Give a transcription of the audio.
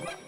Woo!